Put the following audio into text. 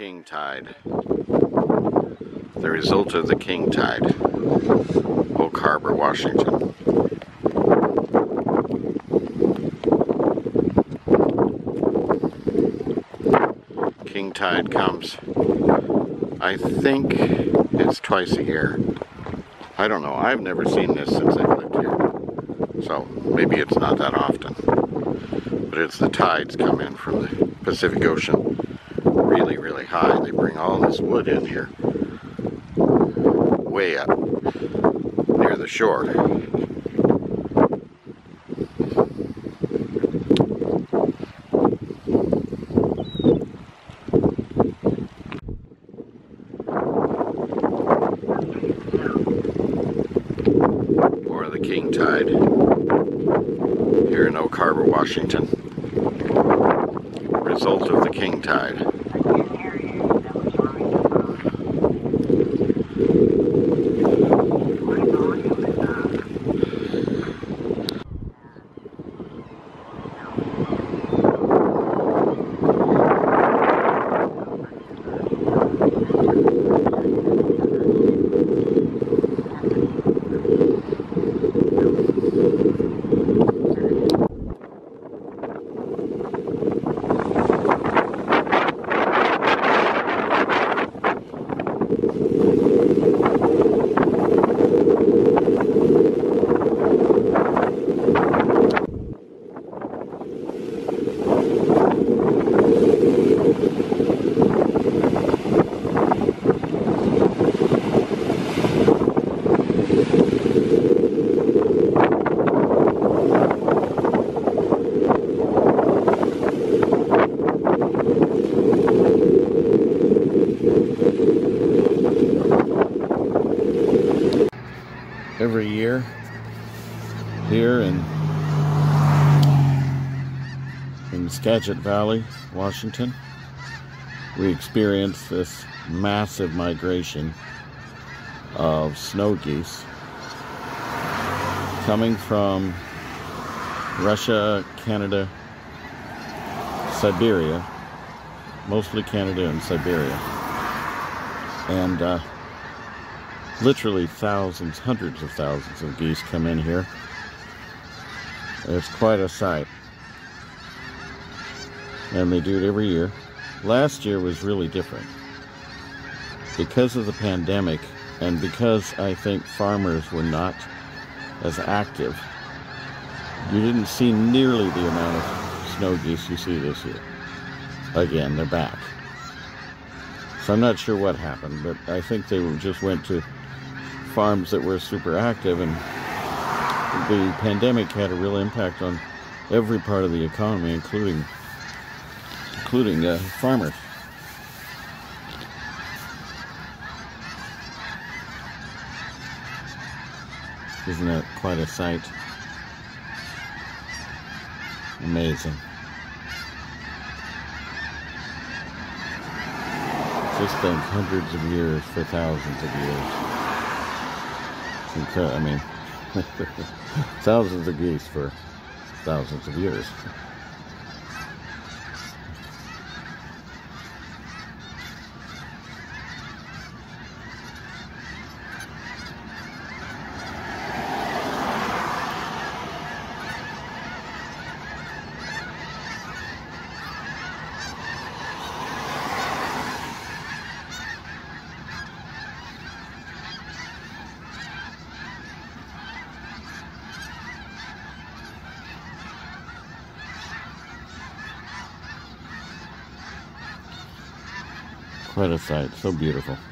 king tide. The result of the king tide. Oak Harbor, Washington. King tide comes, I think it's twice a year. I don't know. I've never seen this since I've lived here. So maybe it's not that often. But it's the tides come in from the Pacific Ocean really, really high. They bring all this wood in here, way up near the shore. Or the king tide here in Oak Harbor, Washington result of the king tide. Every year here in in Skagit Valley, Washington. We experience this massive migration of snow geese coming from Russia, Canada, Siberia, mostly Canada and Siberia. And uh, literally thousands, hundreds of thousands of geese come in here. It's quite a sight. And they do it every year. Last year was really different. Because of the pandemic, and because I think farmers were not as active, you didn't see nearly the amount of snow geese you see this year. Again, they're back. So I'm not sure what happened, but I think they just went to farms that were super active and the pandemic had a real impact on every part of the economy including including uh, farmers. Isn't that quite a sight? Amazing. Just think hundreds of years for thousands of years I mean, thousands of geese for thousands of years. A sight, so beautiful.